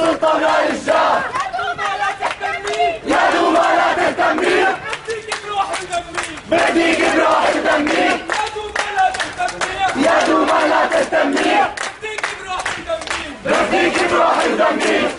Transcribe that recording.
السلطة ولا يا دوما لا تهتمي يا دوما لا تهتمين بعديك بروحي ودمي يا دوما لا يا دوما لا بعديك بروحي ودمي بعديك